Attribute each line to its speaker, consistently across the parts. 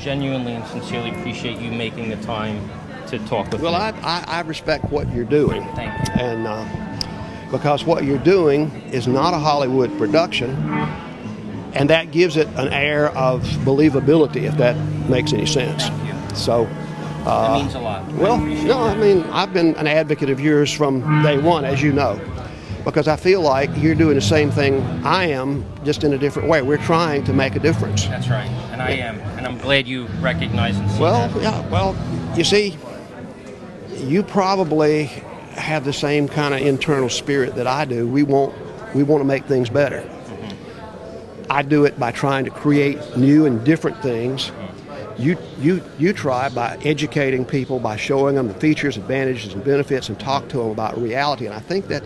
Speaker 1: genuinely and sincerely appreciate you making the time to talk with
Speaker 2: Well,
Speaker 1: me.
Speaker 2: I, I, I respect what you're doing.
Speaker 1: Thank you.
Speaker 2: And uh, because what you're doing is not a Hollywood production, and that gives it an air of believability, if that makes any sense.
Speaker 1: Thank you.
Speaker 2: So,
Speaker 1: that means a lot.
Speaker 2: Well,
Speaker 1: appreciate
Speaker 2: no, I mean, I've been an advocate of yours from day one, as you know, because I feel like you're doing the same thing I am, just in a different way. We're trying to make a difference.
Speaker 1: That's right, and I am, and I'm glad you recognize and see
Speaker 2: Well,
Speaker 1: that.
Speaker 2: yeah, well, you see, you probably have the same kind of internal spirit that I do. We want we want to make things better. Mm-hmm. I do it by trying to create new and different things. Mm-hmm. You you you try by educating people, by showing them the features, advantages, and benefits, and talk to them about reality. And I think that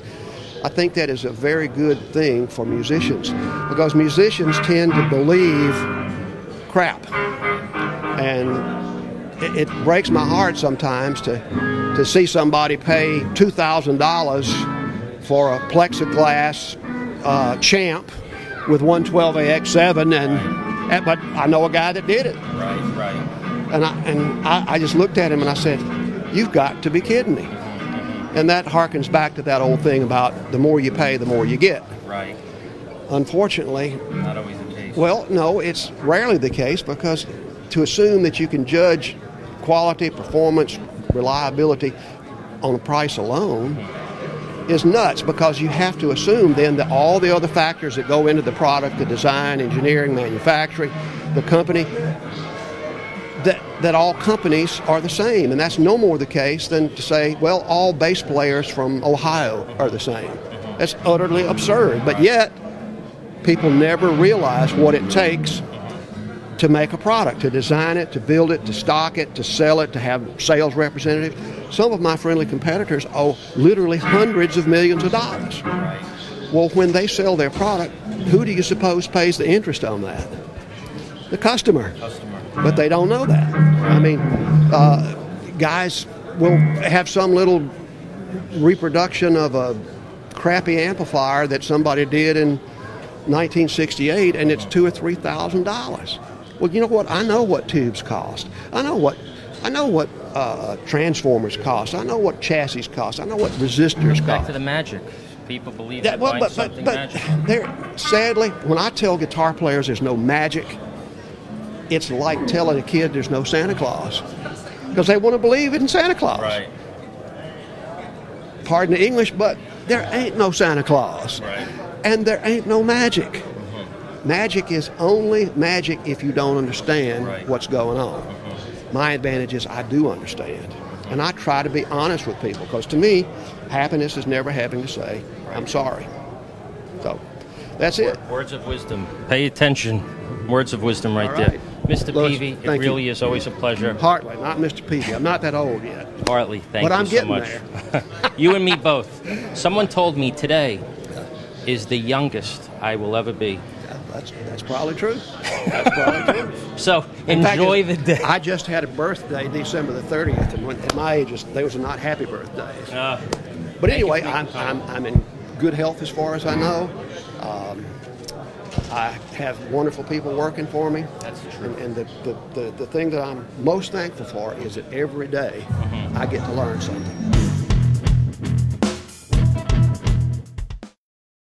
Speaker 2: I think that is a very good thing for musicians because musicians tend to believe crap and it, it breaks my heart sometimes to to see somebody pay two thousand dollars for a plexiglass uh, champ with 112AX7, and, and but I know a guy that did it,
Speaker 1: Right, right.
Speaker 2: and I and I, I just looked at him and I said, "You've got to be kidding me." And that harkens back to that old thing about the more you pay, the more you get.
Speaker 1: Right.
Speaker 2: Unfortunately,
Speaker 1: Not always the case.
Speaker 2: well, no, it's rarely the case because to assume that you can judge quality, performance, reliability on the price alone is nuts because you have to assume then that all the other factors that go into the product, the design, engineering, manufacturing, the company, that, that all companies are the same. And that's no more the case than to say, well, all bass players from Ohio are the same. That's utterly absurd. But yet, people never realize what it takes to make a product, to design it, to build it, to stock it, to sell it, to have sales representatives. Some of my friendly competitors owe literally hundreds of millions of dollars. Well, when they sell their product, who do you suppose pays the interest on that? The customer.
Speaker 1: Customer.
Speaker 2: But they don't know that. I mean, uh, guys will have some little reproduction of a crappy amplifier that somebody did in 1968, and it's two or three thousand dollars. Well, you know what? I know what tubes cost. I know what I know what uh, transformers cost. I know what chassis cost. I know what resistors cost.
Speaker 1: Back to the magic. People believe that
Speaker 2: well, but but,
Speaker 1: something
Speaker 2: but
Speaker 1: magic.
Speaker 2: there, sadly, when I tell guitar players there's no magic, it's like telling a kid there's no Santa Claus, because they want to believe in Santa Claus.
Speaker 1: Right.
Speaker 2: Pardon the English, but there ain't no Santa Claus,
Speaker 1: Right.
Speaker 2: and there ain't no magic. Mm-hmm. Magic is only magic if you don't understand
Speaker 1: Right.
Speaker 2: what's going on. Mm-hmm. My advantage is I do understand. And I try to be honest with people because to me, happiness is never having to say, I'm sorry. So that's it.
Speaker 1: Words of wisdom. Pay attention. Words of wisdom right,
Speaker 2: All
Speaker 1: there. Mr.
Speaker 2: Louis,
Speaker 1: Peavey, it
Speaker 2: thank you.
Speaker 1: really is always a pleasure.
Speaker 2: Hartley, not Mr. Peavey. I'm not that old yet.
Speaker 1: Hartley, thank
Speaker 2: But
Speaker 1: you
Speaker 2: I'm
Speaker 1: so
Speaker 2: getting
Speaker 1: much. you and me both. Someone told me today is the youngest I will ever be.
Speaker 2: That's, that's probably true. That's probably true.
Speaker 1: So
Speaker 2: In fact,
Speaker 1: enjoy the day.
Speaker 2: I just had a birthday December the 30th, and when, at my age, those are not happy birthdays.
Speaker 1: Uh,
Speaker 2: But anyway, I'm. I'm, I'm in good health as far as I know. Um, I have wonderful people working for me.
Speaker 1: That's true.
Speaker 2: And, and the, the, the, the thing that I'm most thankful for is that every day
Speaker 1: Mm-hmm.
Speaker 2: I get to learn something.